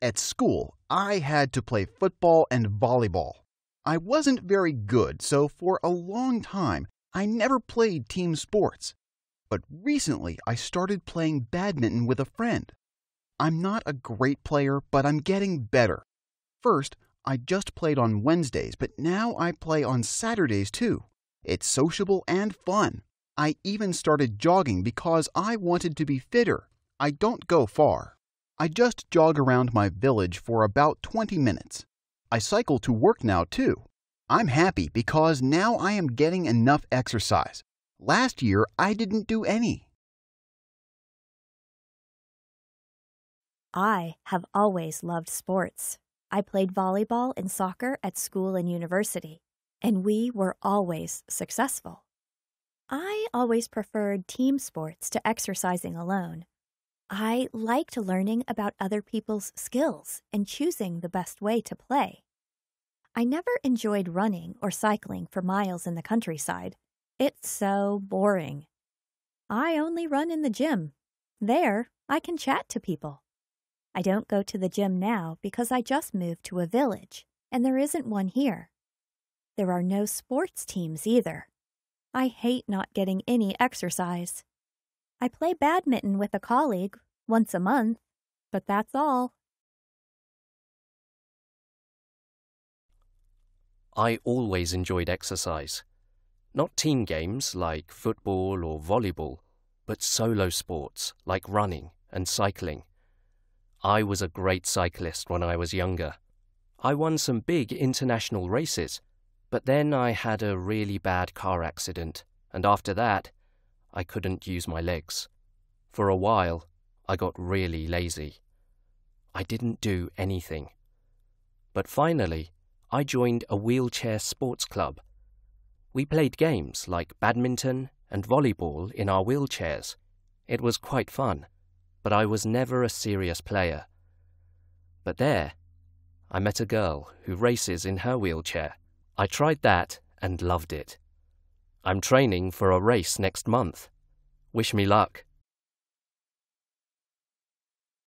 At school, I had to play football and volleyball. I wasn't very good, so for a long time, I never played team sports. But recently, I started playing badminton with a friend. I'm not a great player, but I'm getting better. First, I just played on Wednesdays, but now I play on Saturdays too. It's sociable and fun. I even started jogging because I wanted to be fitter. I don't go far. I just jog around my village for about 20 minutes. I cycle to work now too. I'm happy because now I am getting enough exercise. Last year I didn't do any. I have always loved sports. I played volleyball and soccer at school and university, and we were always successful. I always preferred team sports to exercising alone. I liked learning about other people's skills and choosing the best way to play. I never enjoyed running or cycling for miles in the countryside. It's so boring. I only run in the gym. There, I can chat to people. I don't go to the gym now because I just moved to a village, and there isn't one here. There are no sports teams either. I hate not getting any exercise. I play badminton with a colleague once a month, but that's all. I always enjoyed exercise. Not team games like football or volleyball, but solo sports like running and cycling. I was a great cyclist when I was younger. I won some big international races, but then I had a really bad car accident, and after that, I couldn't use my legs. For a while, I got really lazy. I didn't do anything. But finally, I joined a wheelchair sports club. We played games like badminton and volleyball in our wheelchairs. It was quite fun, but I was never a serious player. But there, I met a girl who races in her wheelchair. I tried that and loved it. I'm training for a race next month. Wish me luck.